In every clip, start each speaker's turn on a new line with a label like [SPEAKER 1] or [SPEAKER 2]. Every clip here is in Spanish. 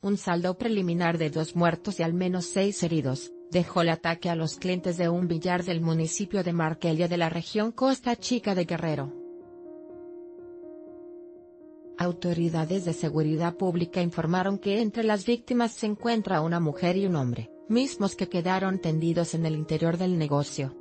[SPEAKER 1] un saldo preliminar de dos muertos y al menos seis heridos, dejó el ataque a los clientes de un billar del municipio de Marquelia de la región Costa Chica de Guerrero. Autoridades de seguridad pública informaron que entre las víctimas se encuentra una mujer y un hombre, mismos que quedaron tendidos en el interior del negocio.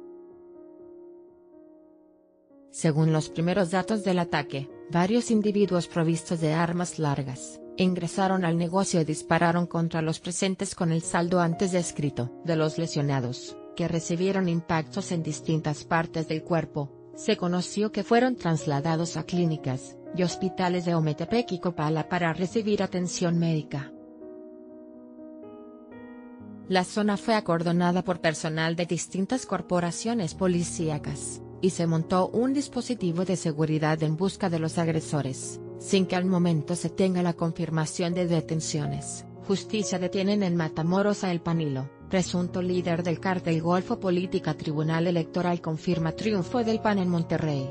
[SPEAKER 1] Según los primeros datos del ataque, varios individuos provistos de armas largas, ingresaron al negocio y dispararon contra los presentes con el saldo antes descrito. De los lesionados, que recibieron impactos en distintas partes del cuerpo, se conoció que fueron trasladados a clínicas y hospitales de Ometepec y Copala para recibir atención médica. La zona fue acordonada por personal de distintas corporaciones policíacas y se montó un dispositivo de seguridad en busca de los agresores, sin que al momento se tenga la confirmación de detenciones. Justicia detienen en Matamoros a El Panilo, presunto líder del cártel Golfo Política Tribunal Electoral confirma triunfo del PAN en Monterrey.